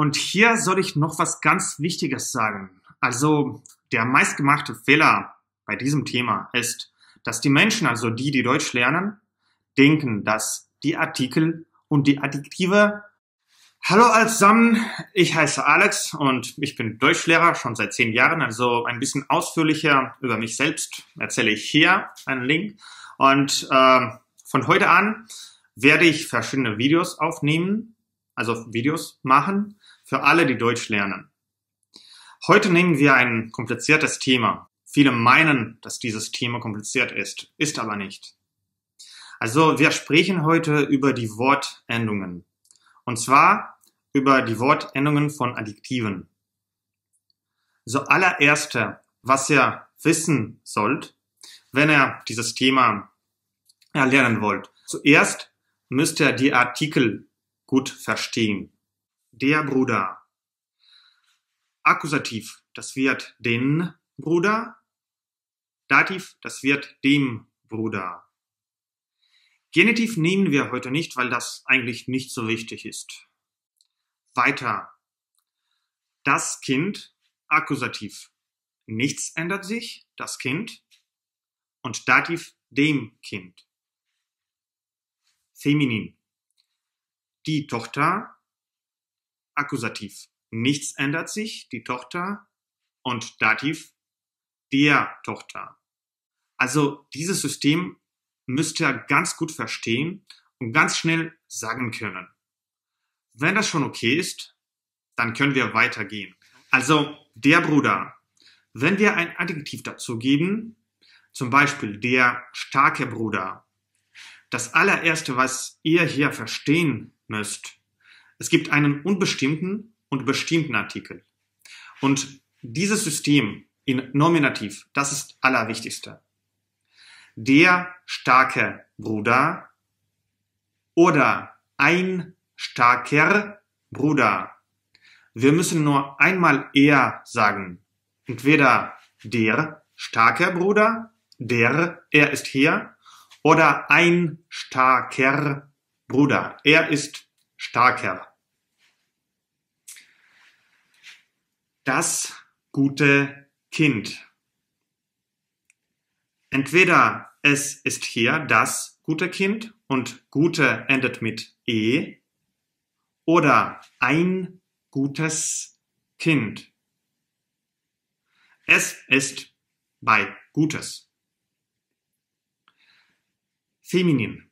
Und hier soll ich noch was ganz Wichtiges sagen. Also der meistgemachte Fehler bei diesem Thema ist, dass die Menschen, also die, die Deutsch lernen, denken, dass die Artikel und die Adjektive Hallo zusammen, ich heiße Alex und ich bin Deutschlehrer schon seit zehn Jahren, also ein bisschen ausführlicher über mich selbst erzähle ich hier einen Link. Und äh, von heute an werde ich verschiedene Videos aufnehmen, also Videos machen, für alle, die Deutsch lernen. Heute nehmen wir ein kompliziertes Thema. Viele meinen, dass dieses Thema kompliziert ist, ist aber nicht. Also wir sprechen heute über die Wortendungen. Und zwar über die Wortendungen von Adjektiven. So allererste, was ihr wissen sollt, wenn ihr dieses Thema erlernen wollt. Zuerst müsst ihr die Artikel gut verstehen der Bruder. Akkusativ, das wird den Bruder. Dativ, das wird dem Bruder. Genitiv nehmen wir heute nicht, weil das eigentlich nicht so wichtig ist. Weiter. Das Kind, Akkusativ. Nichts ändert sich, das Kind. Und Dativ, dem Kind. Feminin. Die Tochter, Akkusativ. Nichts ändert sich, die Tochter und Dativ, der Tochter. Also dieses System müsst ihr ganz gut verstehen und ganz schnell sagen können. Wenn das schon okay ist, dann können wir weitergehen. Also der Bruder. Wenn wir ein Adjektiv dazu geben, zum Beispiel der starke Bruder, das allererste, was ihr hier verstehen müsst, es gibt einen unbestimmten und bestimmten Artikel. Und dieses System in Nominativ, das ist allerwichtigste. Der starke Bruder oder ein starker Bruder. Wir müssen nur einmal er sagen. Entweder der starke Bruder, der, er ist hier, oder ein starker Bruder, er ist starker. Das gute Kind. Entweder es ist hier das gute Kind und gute endet mit e oder ein gutes Kind. Es ist bei Gutes. Feminin.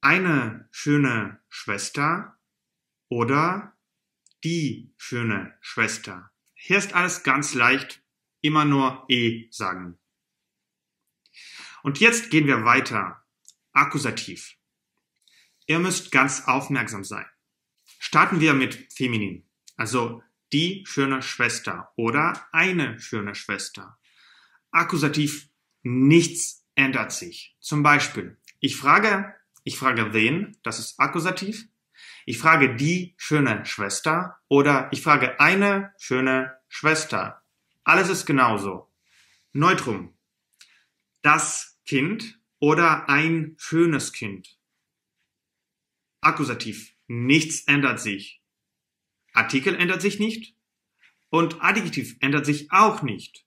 Eine schöne Schwester oder die schöne Schwester. Hier ist alles ganz leicht, immer nur E sagen. Und jetzt gehen wir weiter. Akkusativ. Ihr müsst ganz aufmerksam sein. Starten wir mit Feminin, also die schöne Schwester oder eine schöne Schwester. Akkusativ, nichts ändert sich. Zum Beispiel, ich frage, ich frage wen, das ist Akkusativ. Ich frage die schöne Schwester oder ich frage eine schöne Schwester. Alles ist genauso. Neutrum. Das Kind oder ein schönes Kind. Akkusativ. Nichts ändert sich. Artikel ändert sich nicht und Adjektiv ändert sich auch nicht.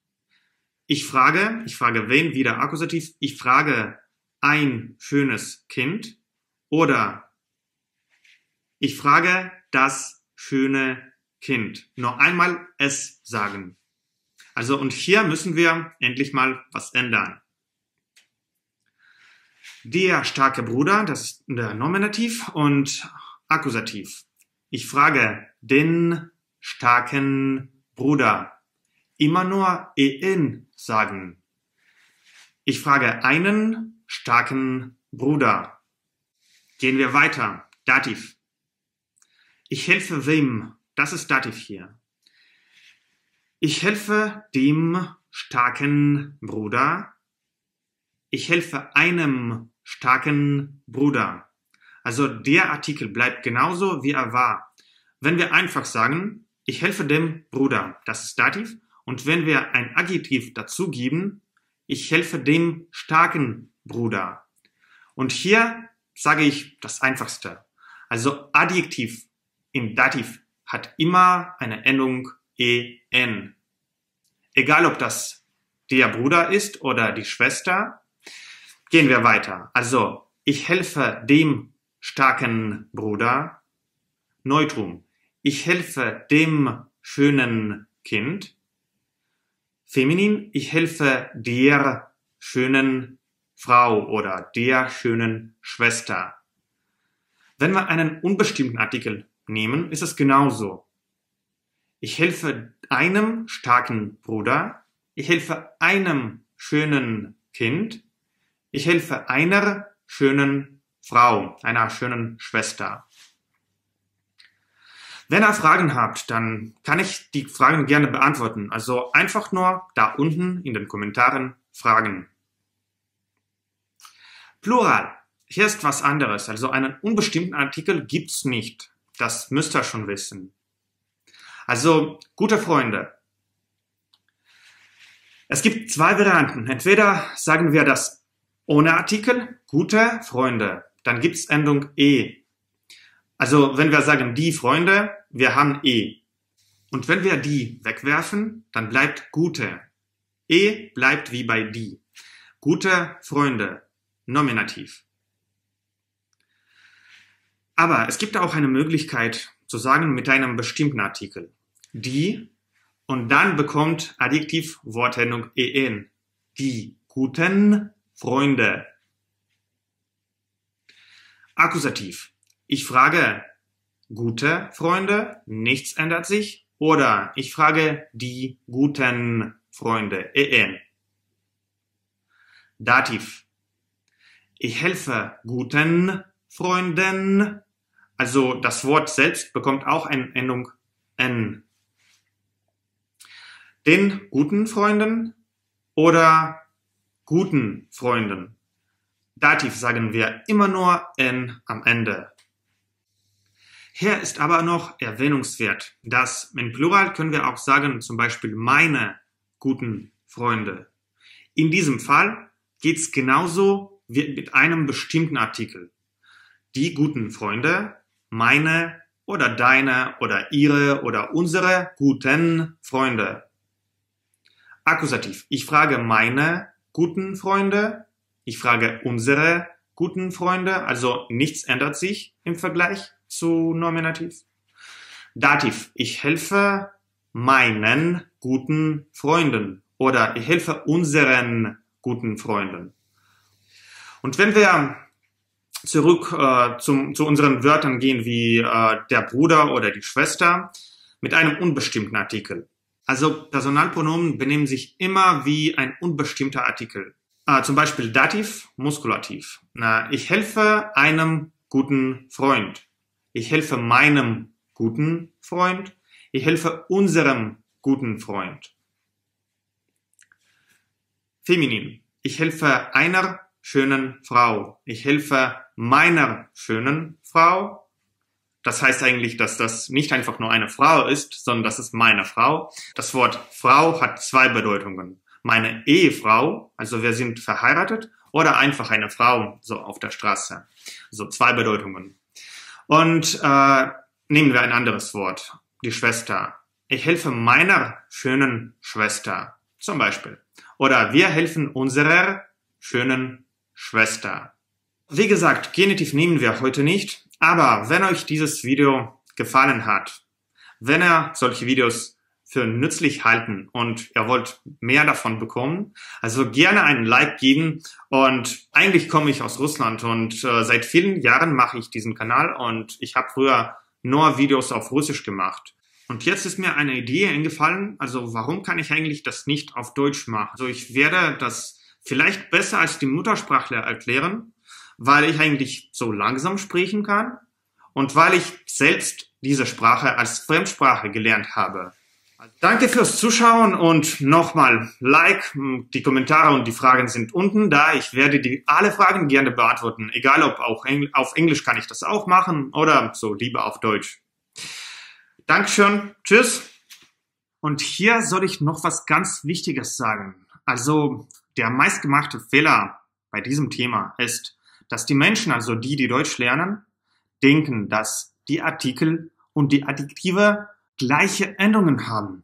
Ich frage, ich frage wen wieder Akkusativ, ich frage ein schönes Kind oder ich frage das schöne Kind. Nur einmal es sagen. Also und hier müssen wir endlich mal was ändern. Der starke Bruder, das ist der Nominativ und Akkusativ. Ich frage den starken Bruder. Immer nur en sagen. Ich frage einen starken Bruder. Gehen wir weiter. Dativ. Ich helfe wem? Das ist Dativ hier. Ich helfe dem starken Bruder. Ich helfe einem starken Bruder. Also der Artikel bleibt genauso, wie er war. Wenn wir einfach sagen, ich helfe dem Bruder, das ist Dativ. Und wenn wir ein Adjektiv dazugeben, ich helfe dem starken Bruder. Und hier sage ich das Einfachste. Also Adjektiv in Dativ hat immer eine Endung en. Egal ob das der Bruder ist oder die Schwester. Gehen wir weiter. Also, ich helfe dem starken Bruder. Neutrum. Ich helfe dem schönen Kind. Feminin. Ich helfe der schönen Frau oder der schönen Schwester. Wenn wir einen unbestimmten Artikel nehmen, ist es genauso. Ich helfe einem starken Bruder. Ich helfe einem schönen Kind. Ich helfe einer schönen Frau, einer schönen Schwester. Wenn ihr Fragen habt, dann kann ich die Fragen gerne beantworten. Also einfach nur da unten in den Kommentaren fragen. Plural. Hier ist was anderes. Also einen unbestimmten Artikel gibt's nicht. Das müsst ihr schon wissen. Also, gute Freunde. Es gibt zwei Varianten. Entweder sagen wir das ohne Artikel, gute Freunde. Dann gibt's Endung E. Also, wenn wir sagen die Freunde, wir haben E. Und wenn wir die wegwerfen, dann bleibt gute. E bleibt wie bei die. Gute Freunde. Nominativ. Aber es gibt auch eine Möglichkeit zu sagen mit einem bestimmten Artikel. Die und dann bekommt Adjektiv Wortendung en. Die guten Freunde. Akkusativ. Ich frage gute Freunde, nichts ändert sich. Oder ich frage die guten Freunde, en. Dativ. Ich helfe guten Freunden. Also das Wort selbst bekommt auch eine Endung n. Den guten Freunden oder guten Freunden. Dativ sagen wir immer nur n am Ende. Hier ist aber noch erwähnungswert, dass in Plural können wir auch sagen, zum Beispiel meine guten Freunde. In diesem Fall geht's genauso mit einem bestimmten Artikel. Die guten Freunde, meine oder deine oder ihre oder unsere guten Freunde. Akkusativ. Ich frage meine guten Freunde. Ich frage unsere guten Freunde. Also nichts ändert sich im Vergleich zu Nominativ. Dativ. Ich helfe meinen guten Freunden oder ich helfe unseren guten Freunden. Und wenn wir zurück äh, zum, zu unseren Wörtern gehen wie äh, der Bruder oder die Schwester mit einem unbestimmten Artikel. Also Personalpronomen benehmen sich immer wie ein unbestimmter Artikel. Äh, zum Beispiel Dativ, Muskulativ. Na, ich helfe einem guten Freund. Ich helfe meinem guten Freund. Ich helfe unserem guten Freund. Feminin. Ich helfe einer schönen Frau. Ich helfe meiner schönen Frau. Das heißt eigentlich, dass das nicht einfach nur eine Frau ist, sondern das ist meine Frau. Das Wort Frau hat zwei Bedeutungen. Meine Ehefrau, also wir sind verheiratet, oder einfach eine Frau, so auf der Straße. So zwei Bedeutungen. Und äh, nehmen wir ein anderes Wort, die Schwester. Ich helfe meiner schönen Schwester, zum Beispiel. Oder wir helfen unserer schönen Schwester. Wie gesagt, Genitiv nehmen wir heute nicht, aber wenn euch dieses Video gefallen hat, wenn ihr solche Videos für nützlich halten und ihr wollt mehr davon bekommen, also gerne einen Like geben und eigentlich komme ich aus Russland und äh, seit vielen Jahren mache ich diesen Kanal und ich habe früher nur Videos auf Russisch gemacht. Und jetzt ist mir eine Idee eingefallen, also warum kann ich eigentlich das nicht auf Deutsch machen? Also ich werde das vielleicht besser als die Muttersprachler erklären, weil ich eigentlich so langsam sprechen kann und weil ich selbst diese Sprache als Fremdsprache gelernt habe. Danke fürs Zuschauen und nochmal Like, die Kommentare und die Fragen sind unten da. Ich werde die alle Fragen gerne beantworten, egal ob auch Engl auf Englisch kann ich das auch machen oder so lieber auf Deutsch. Dankeschön, tschüss. Und hier soll ich noch was ganz Wichtiges sagen. Also der meistgemachte Fehler bei diesem Thema ist, dass die Menschen, also die, die Deutsch lernen, denken, dass die Artikel und die Adjektive gleiche Endungen haben.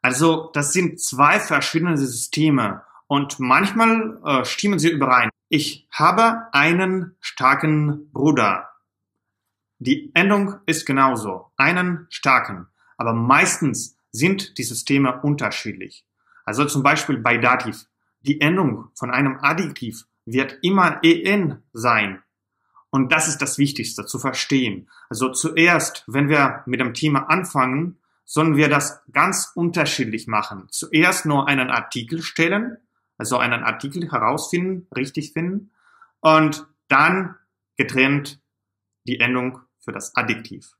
Also das sind zwei verschiedene Systeme und manchmal äh, stimmen sie überein. Ich habe einen starken Bruder. Die Endung ist genauso, einen starken. Aber meistens sind die Systeme unterschiedlich. Also zum Beispiel bei Dativ. Die Endung von einem Adjektiv wird immer en sein. Und das ist das Wichtigste zu verstehen. Also zuerst, wenn wir mit dem Thema anfangen, sollen wir das ganz unterschiedlich machen. Zuerst nur einen Artikel stellen, also einen Artikel herausfinden, richtig finden, und dann getrennt die Endung für das Adjektiv.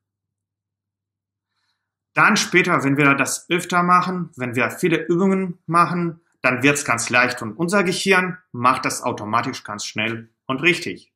Dann später, wenn wir das öfter machen, wenn wir viele Übungen machen, dann wird es ganz leicht und unser Gehirn macht das automatisch ganz schnell und richtig.